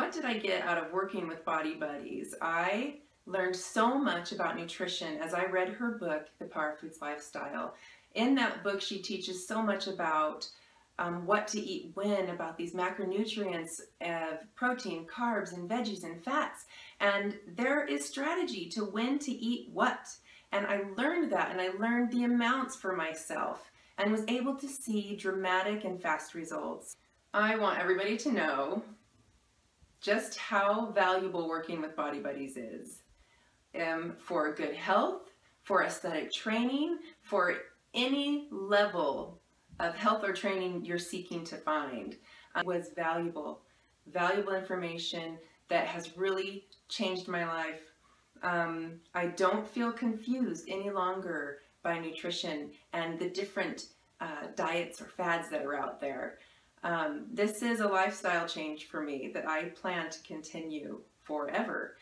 what did I get out of working with Body Buddies? I learned so much about nutrition as I read her book, The Power Foods Lifestyle. In that book, she teaches so much about um, what to eat when, about these macronutrients of protein, carbs, and veggies and fats. And there is strategy to when to eat what. And I learned that and I learned the amounts for myself and was able to see dramatic and fast results. I want everybody to know just how valuable working with Body Buddies is um, for good health, for aesthetic training, for any level of health or training you're seeking to find um, was valuable. Valuable information that has really changed my life. Um, I don't feel confused any longer by nutrition and the different uh, diets or fads that are out there. Um, this is a lifestyle change for me that I plan to continue forever.